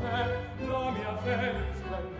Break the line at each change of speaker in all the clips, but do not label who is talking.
fe, la mia fe,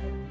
Thank you.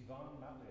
Ivan Maliev,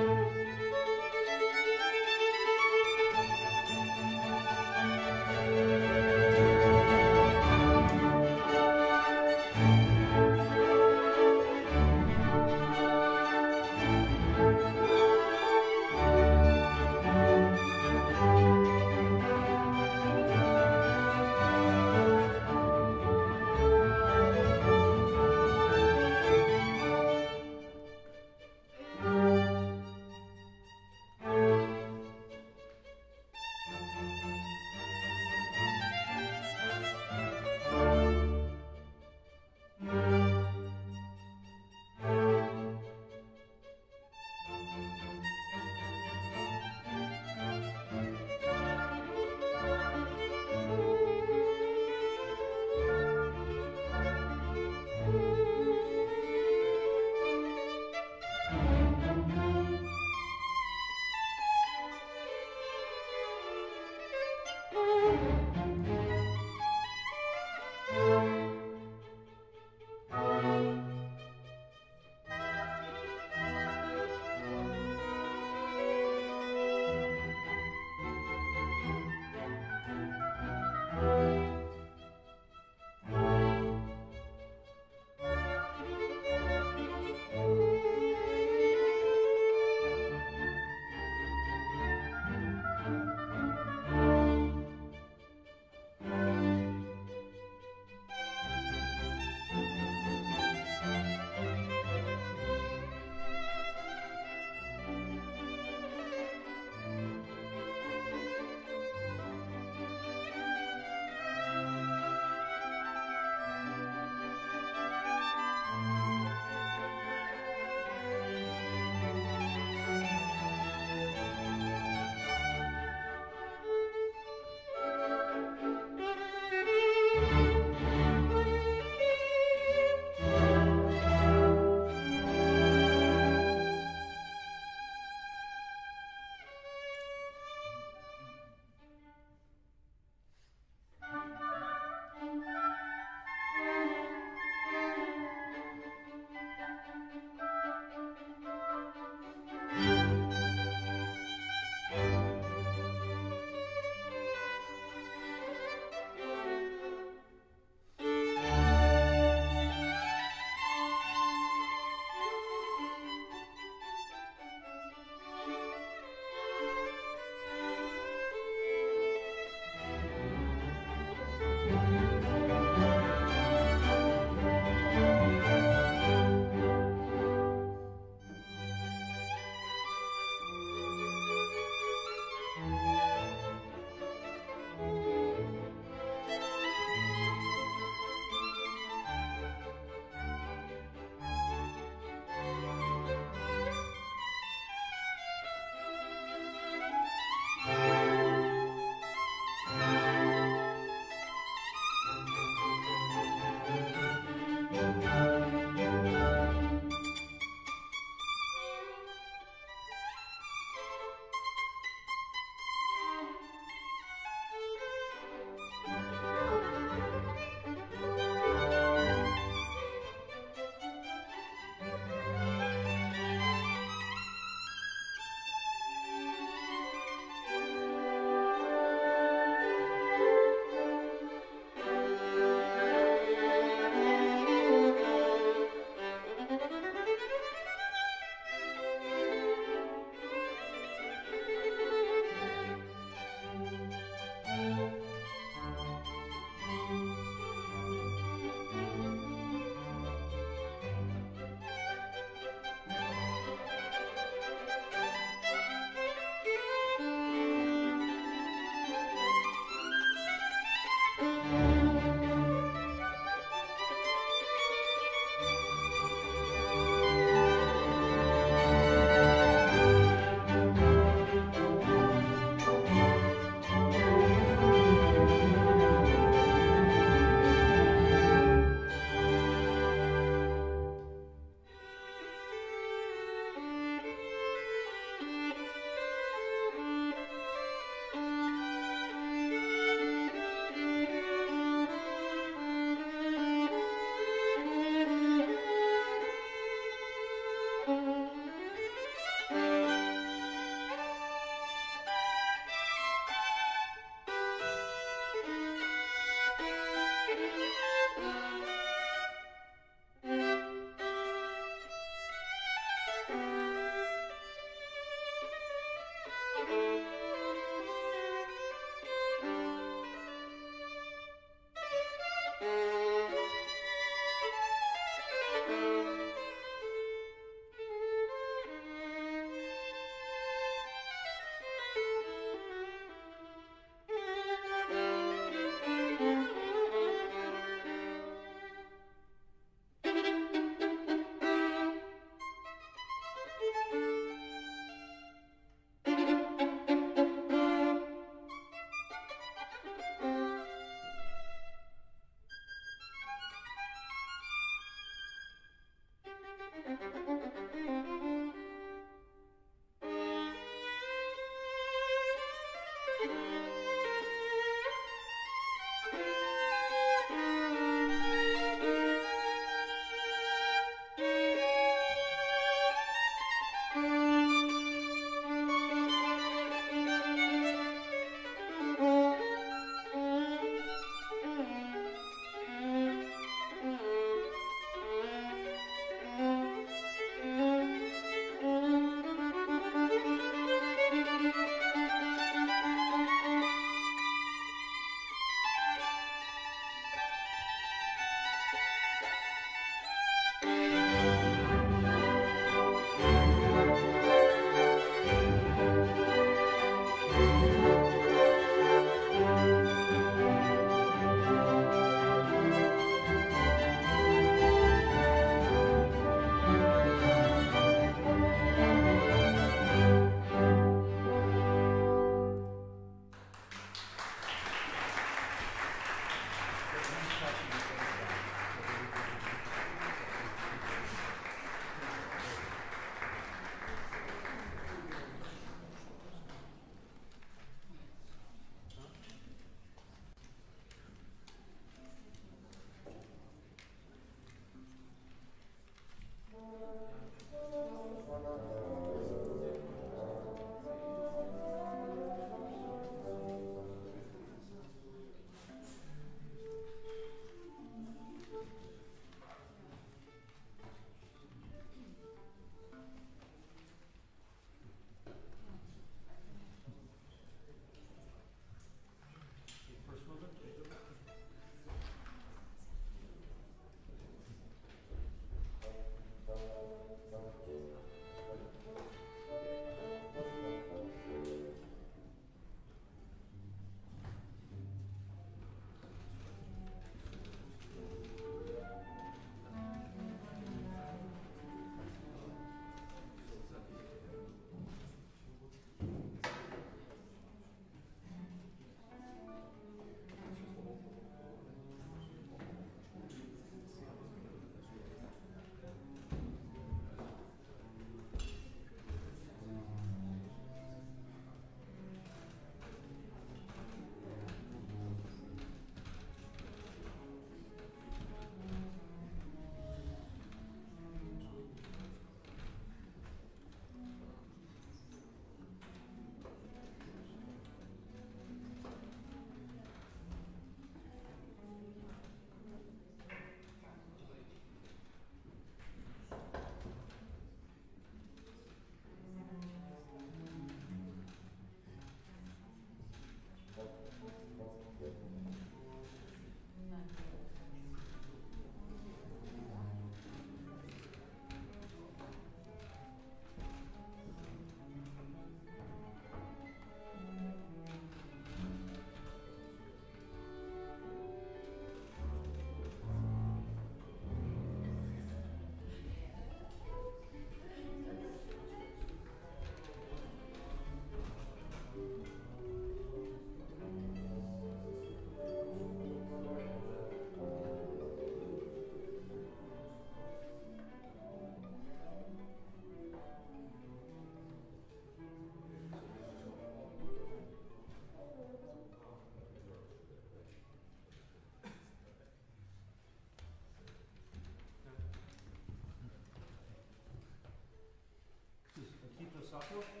is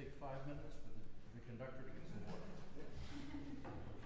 take five minutes
for the, the conductor to get some water.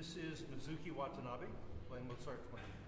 This is
Mizuki Watanabe playing Mozart 20.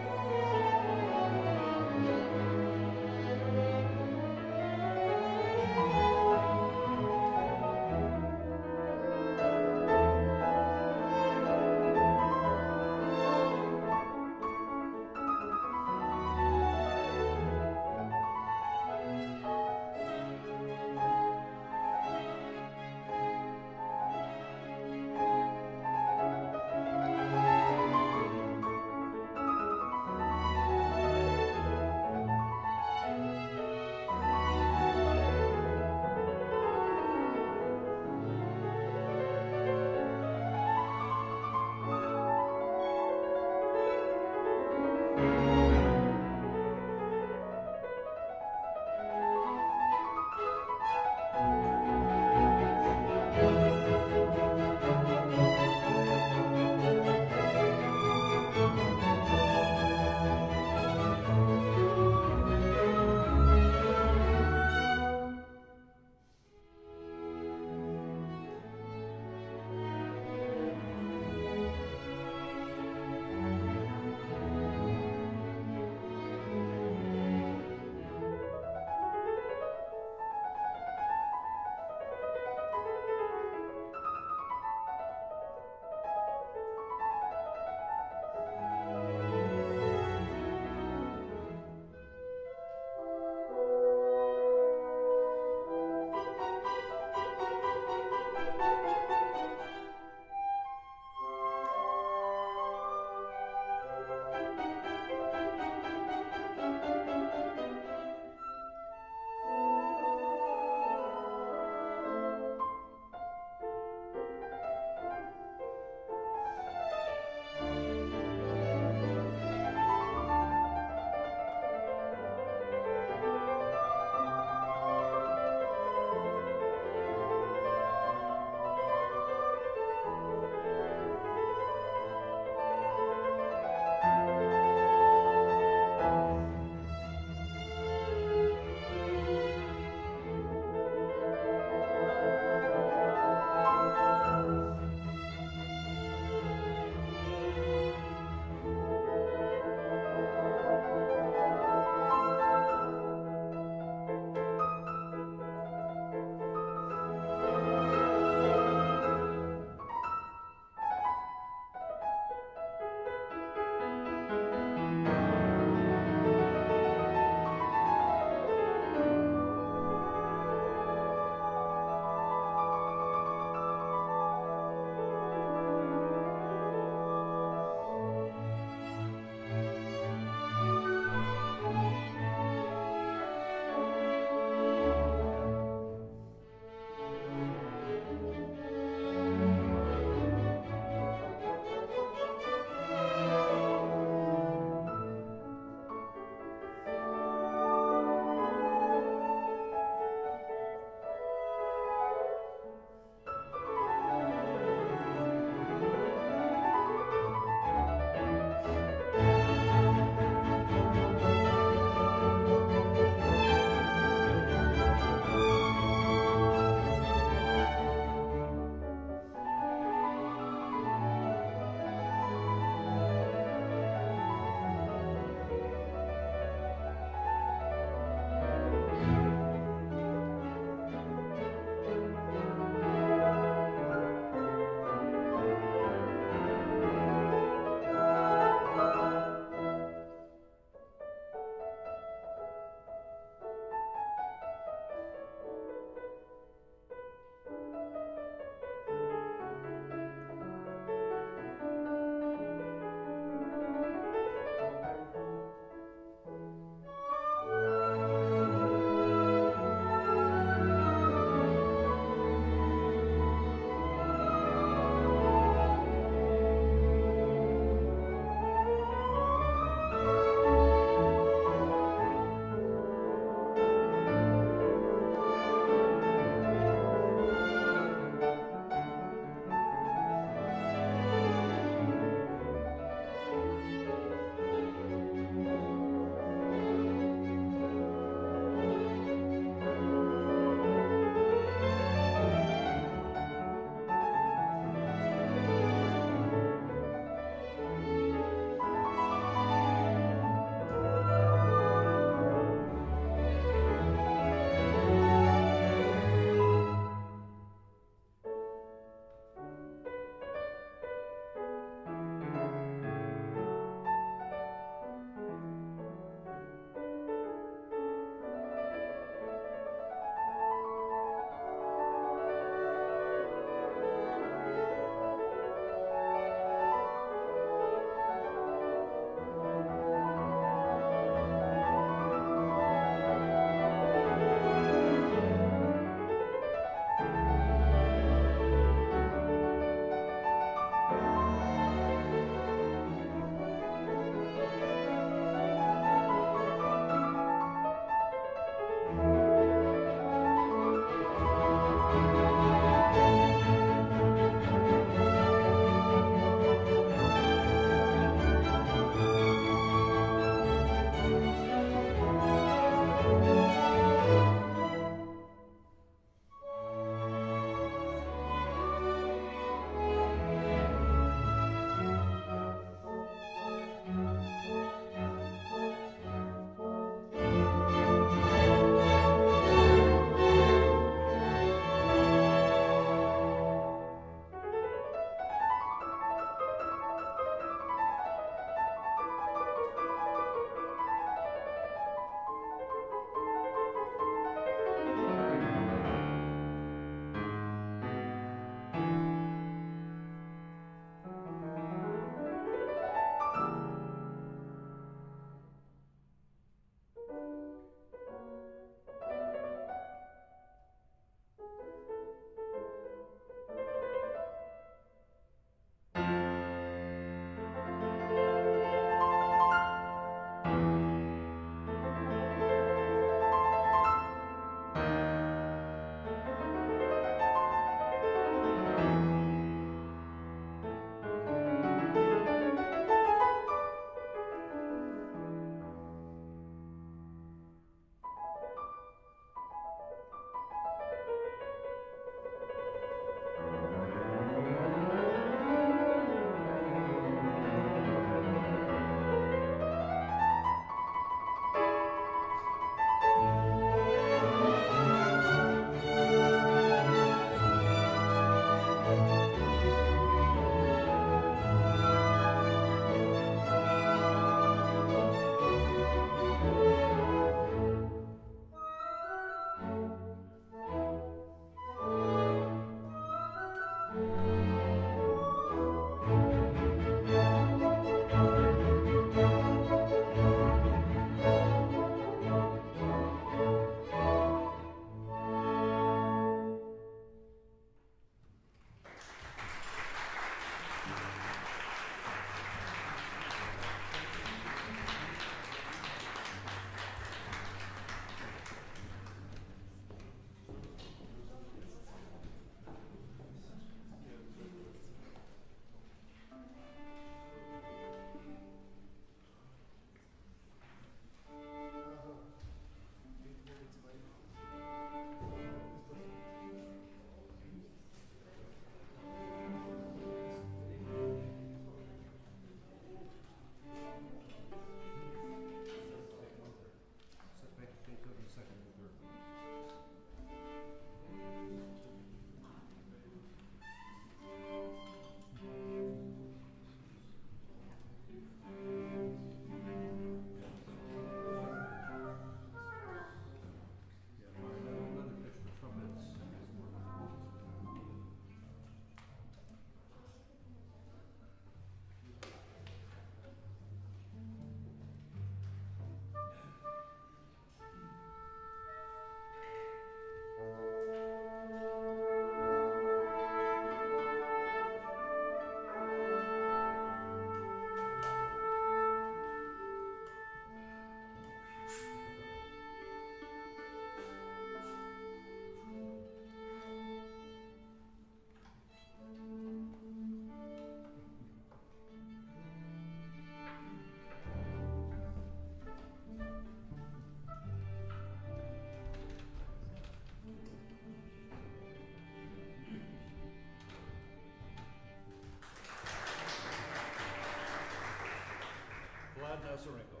Nazarenko.
Thank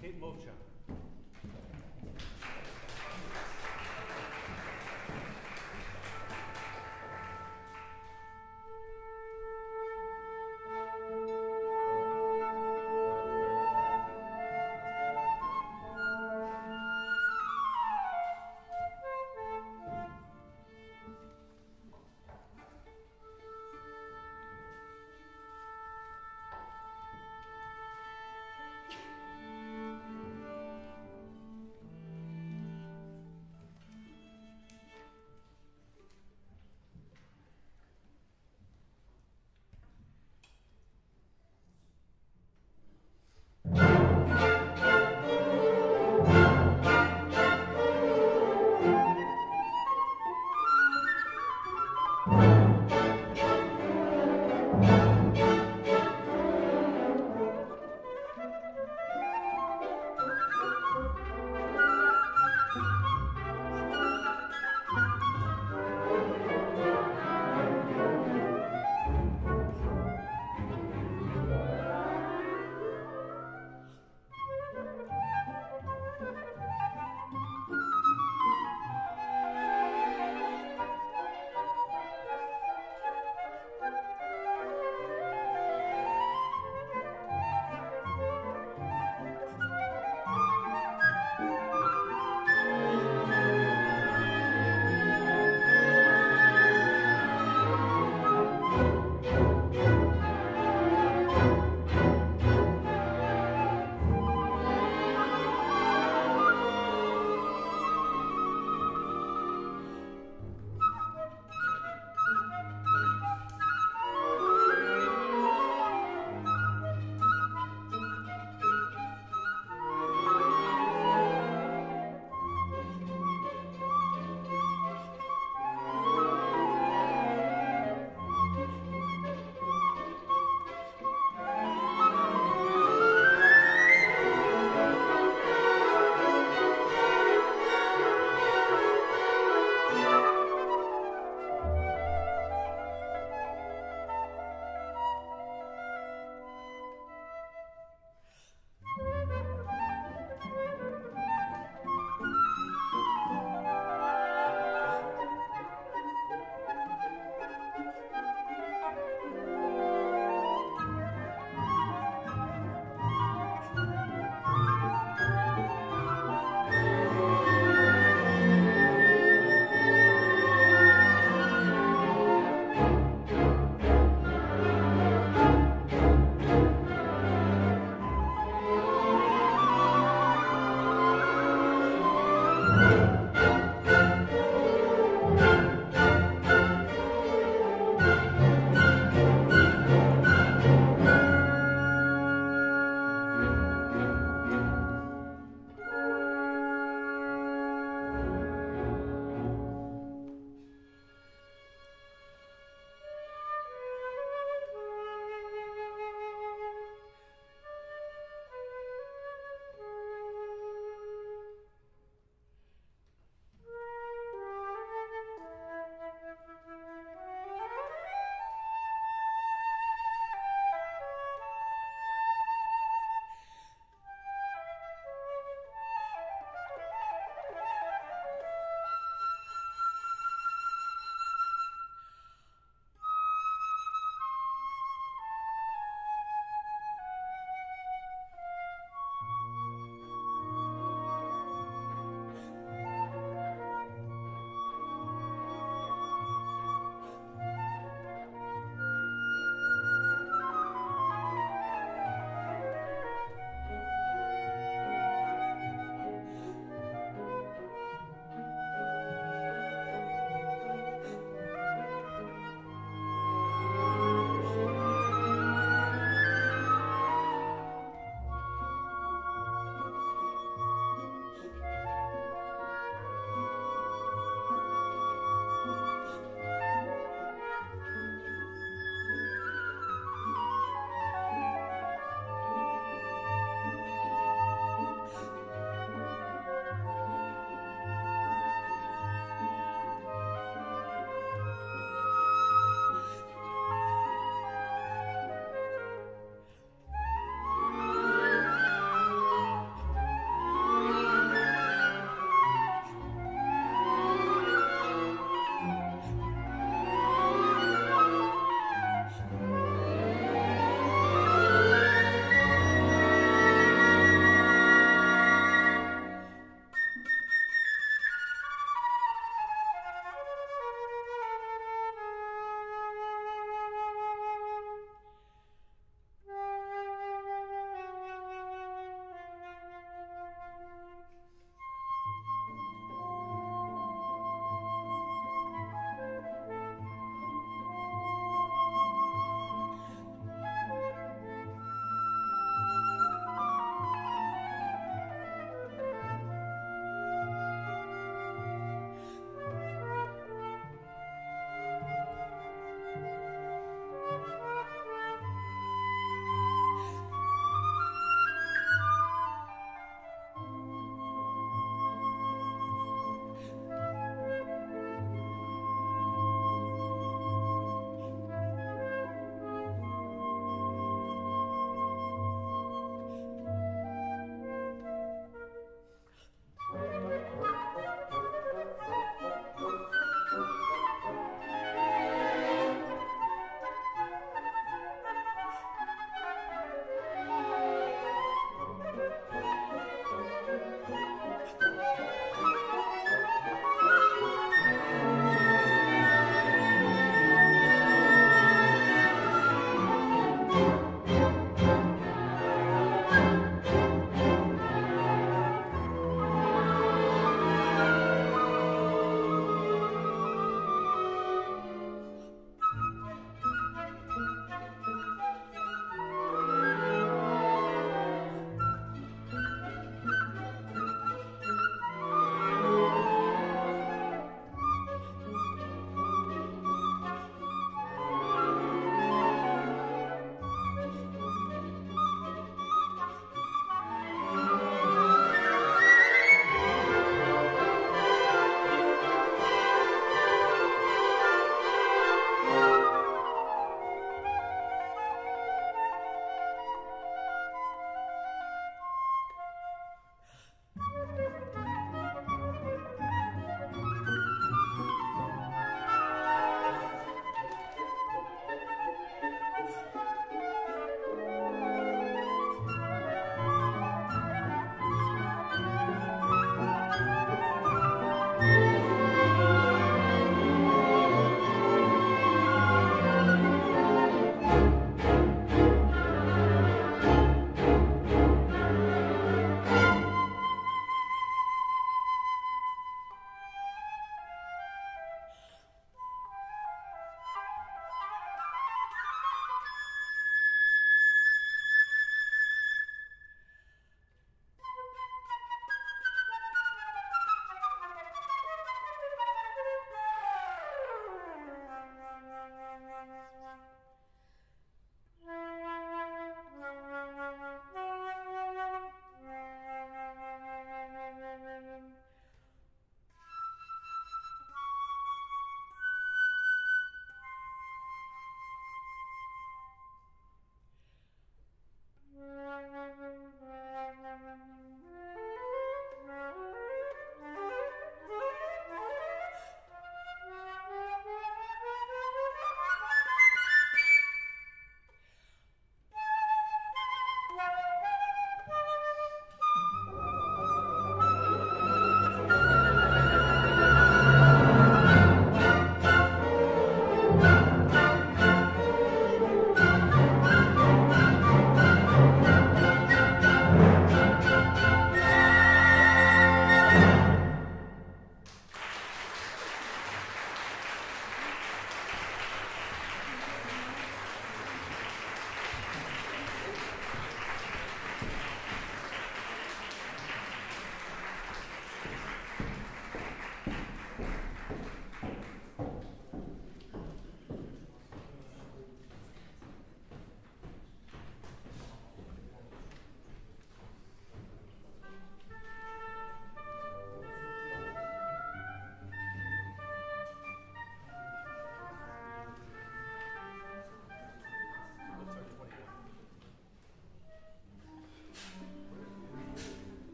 Kate Mocha.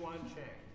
Xuan Chang.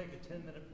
Take a 10 minute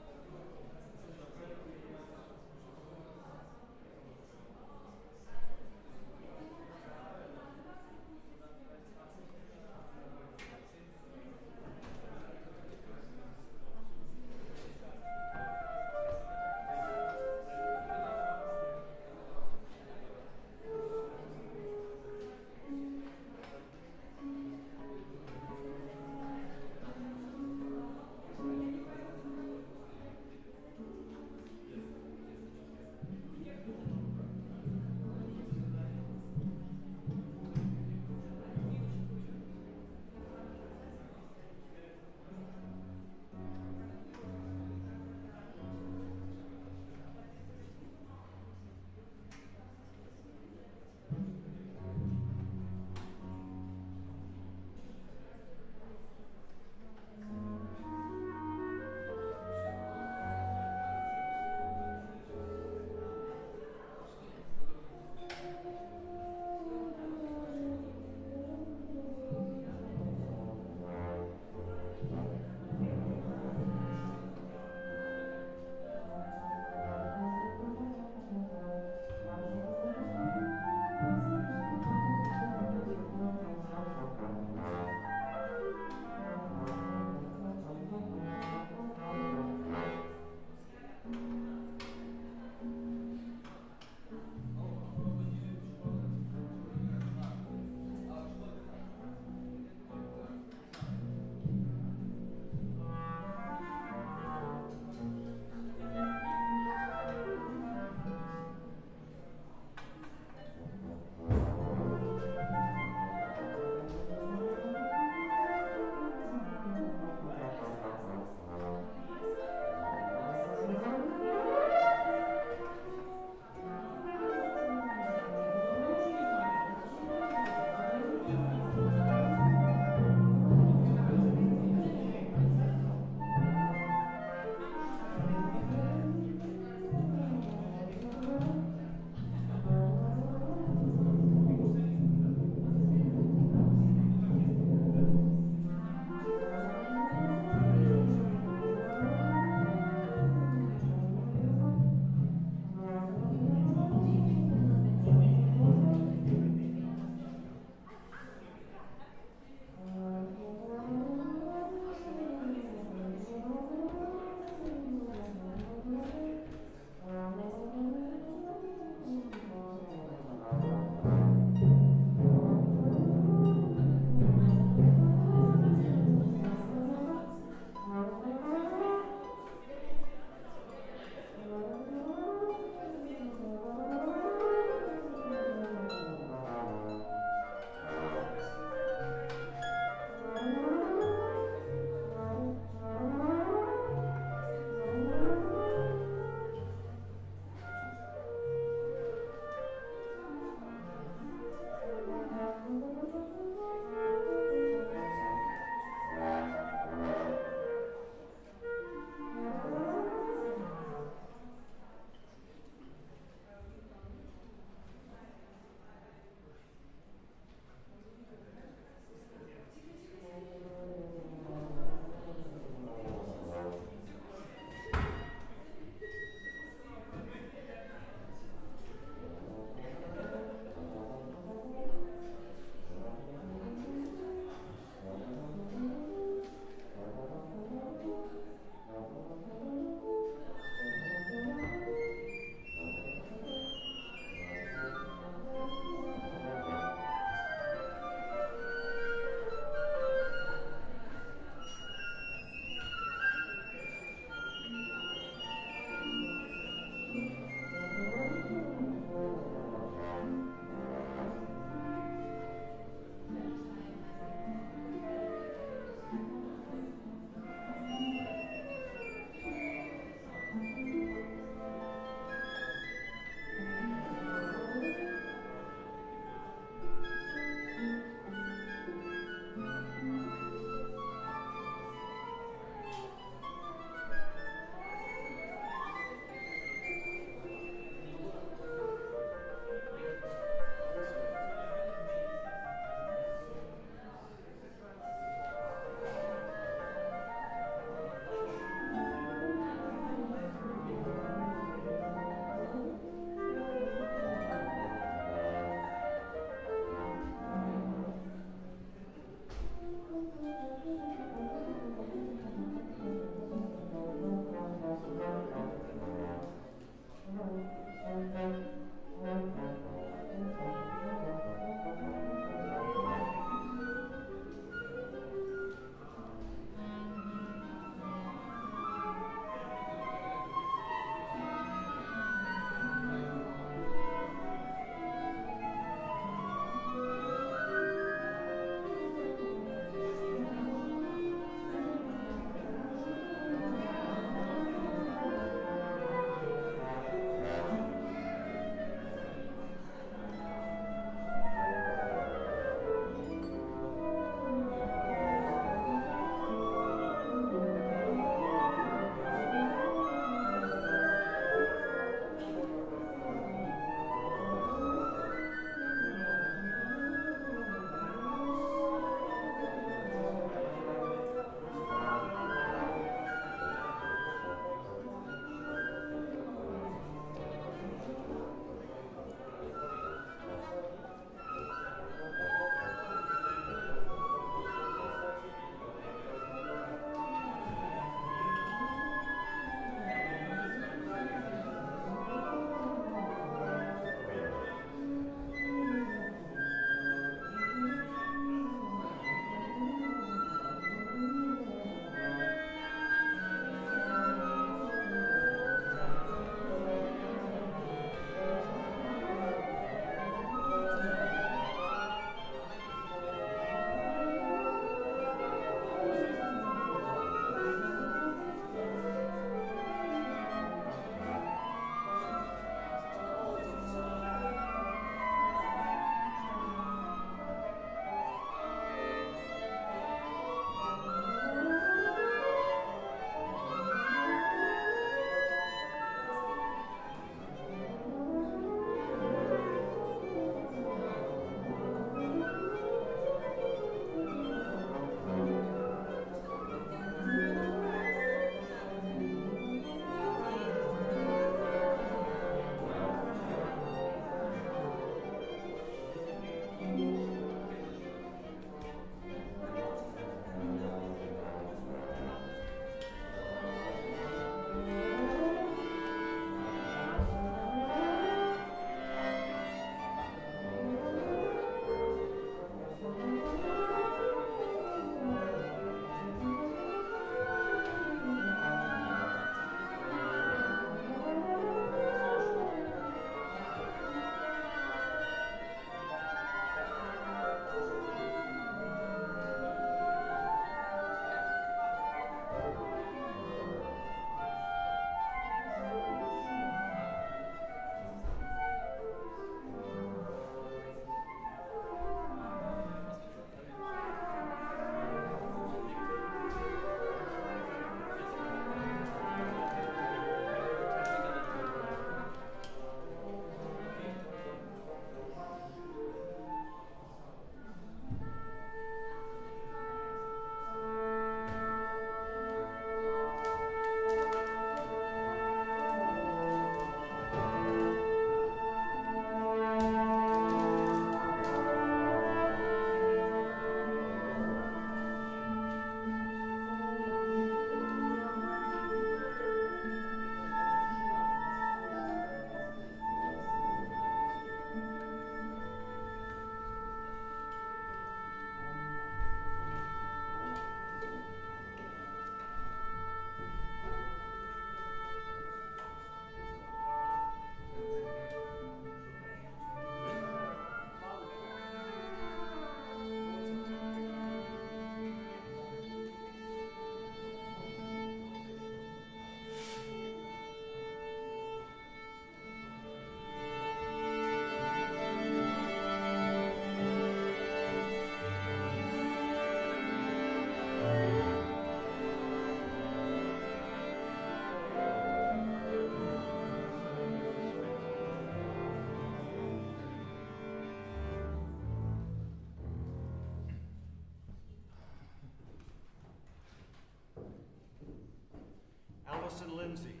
Allison Lindsay.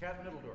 Cat Middledorf.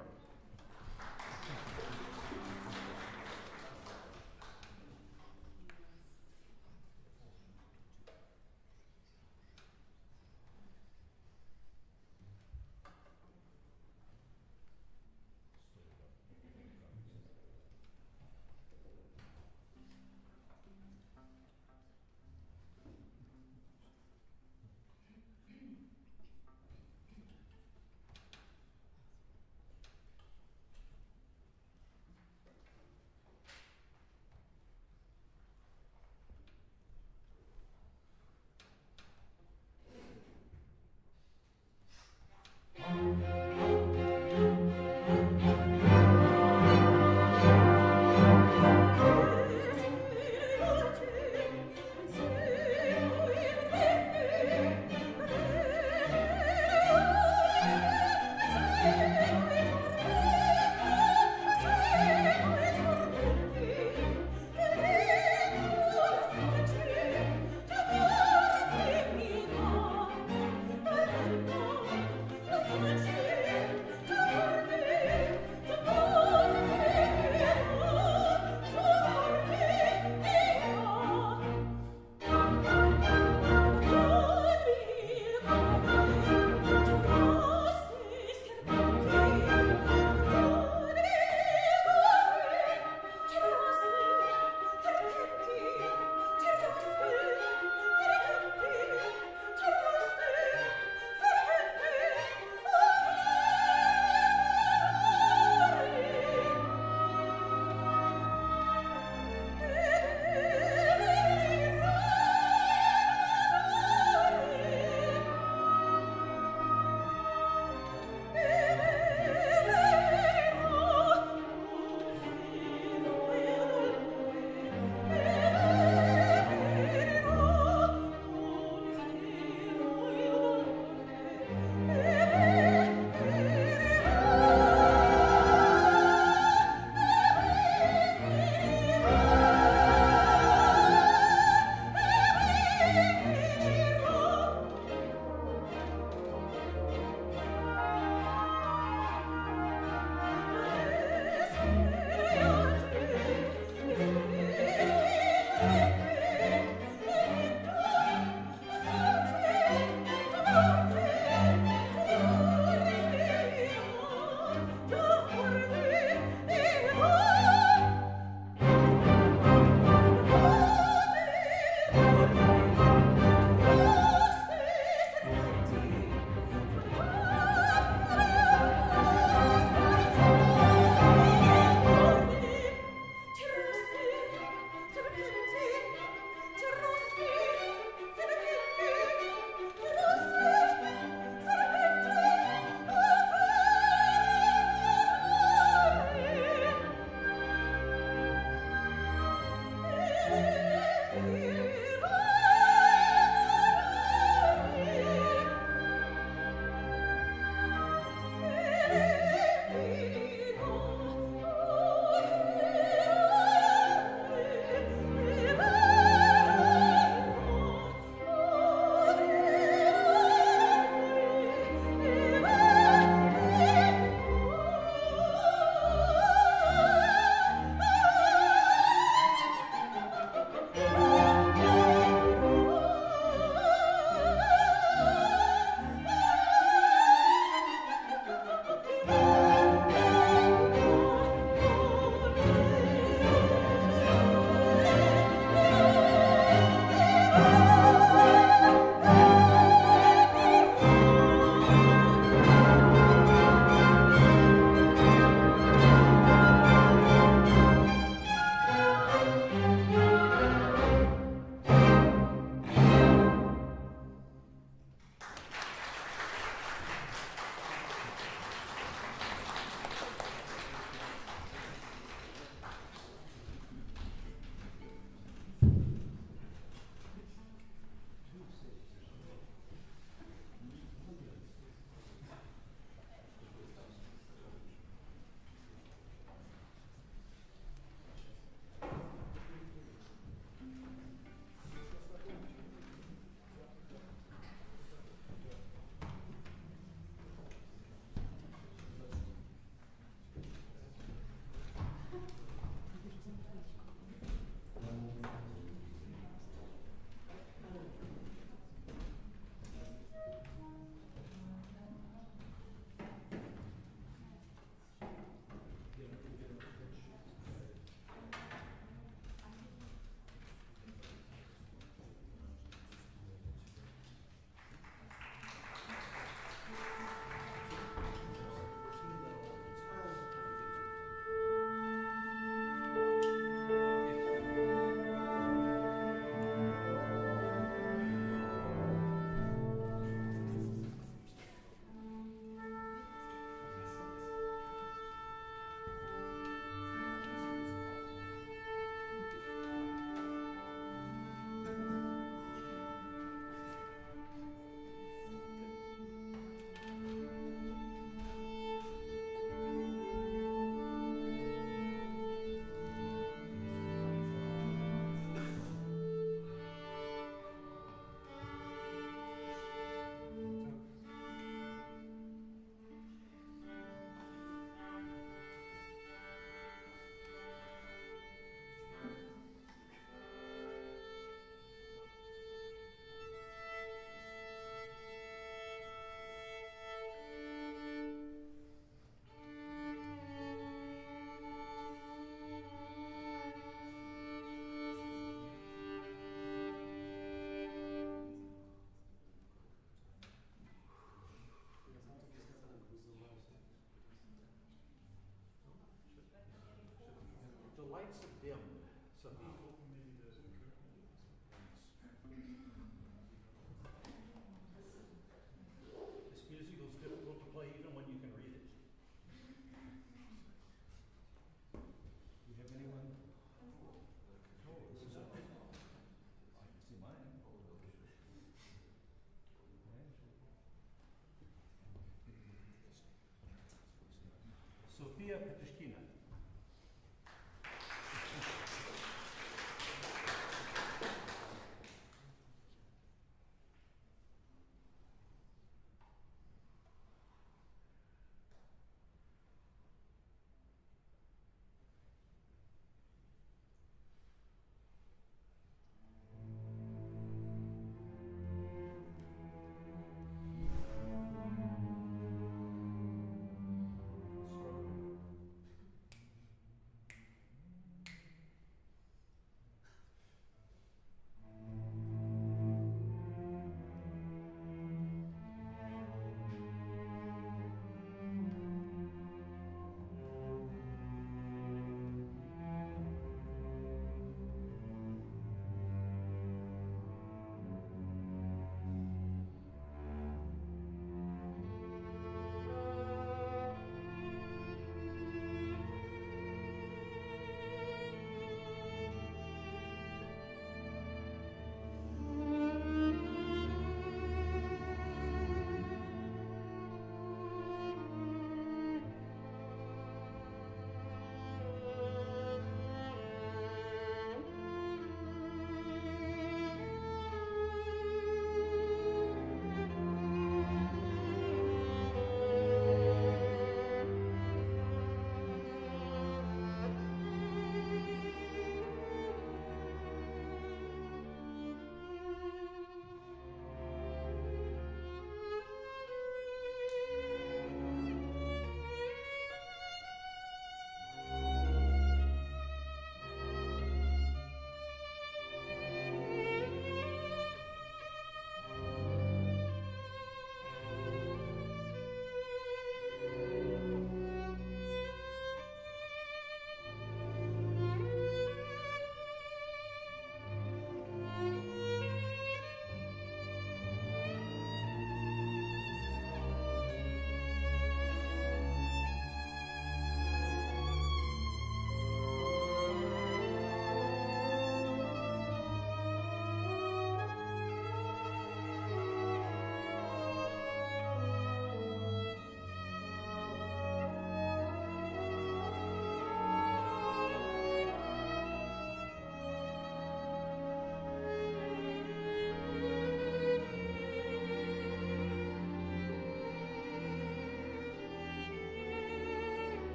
Sophia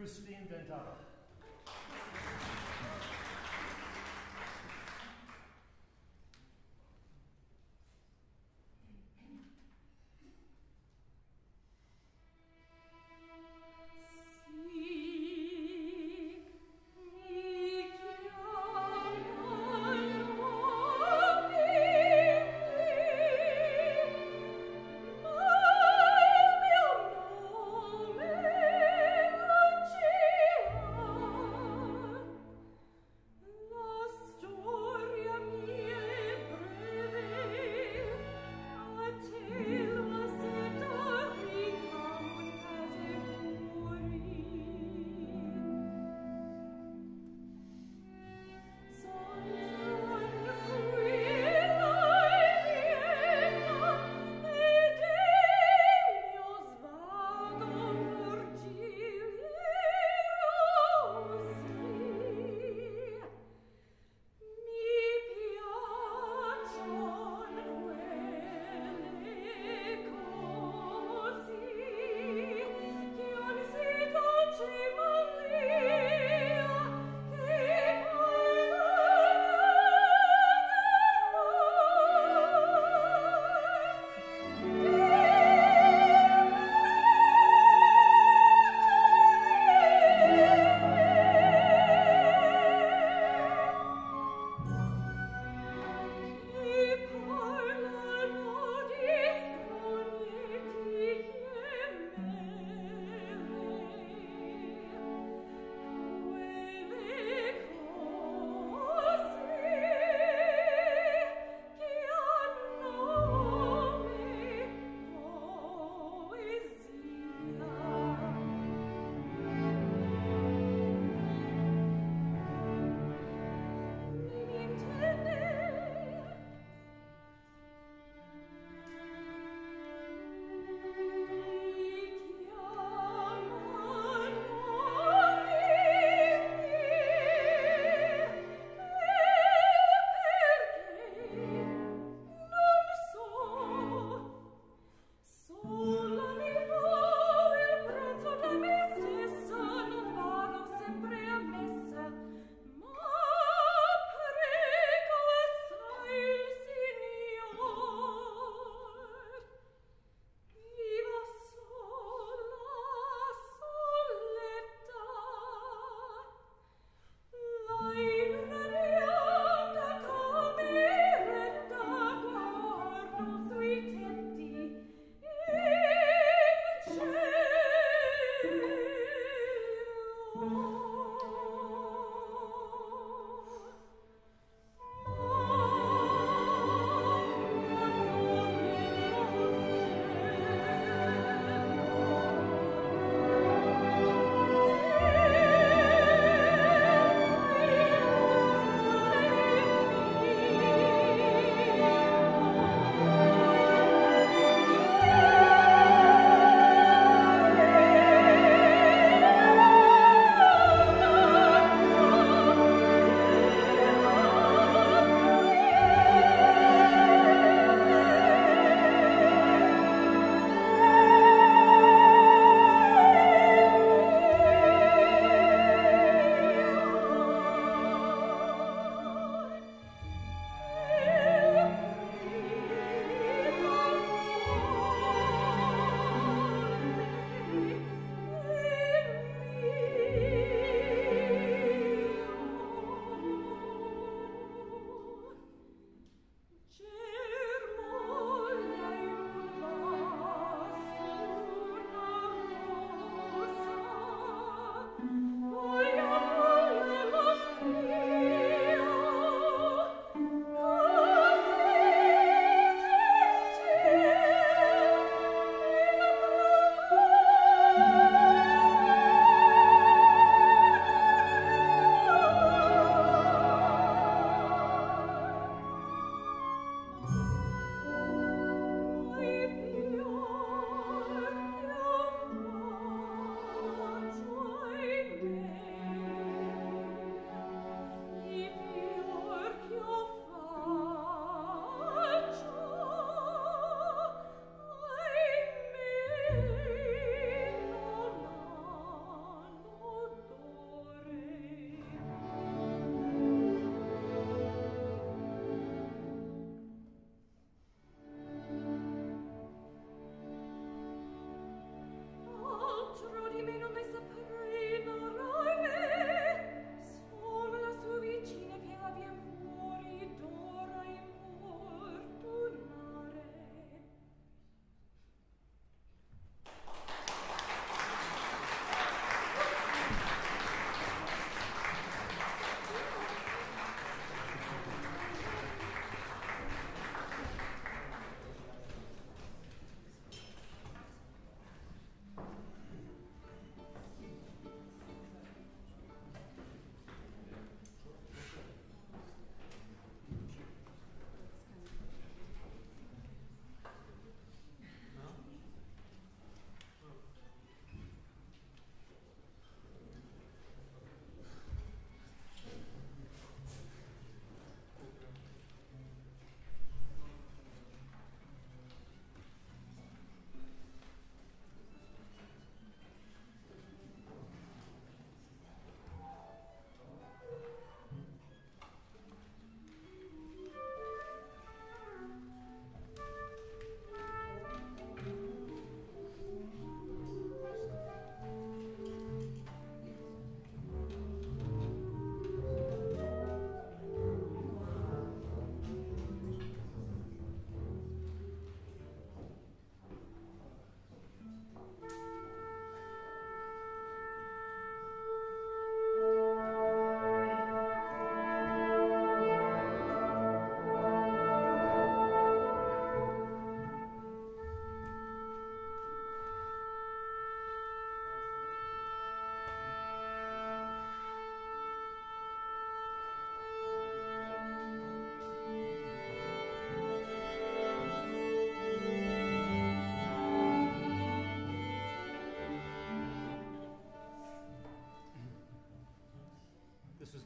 Christine Dentado.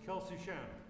Kelsey Shannon.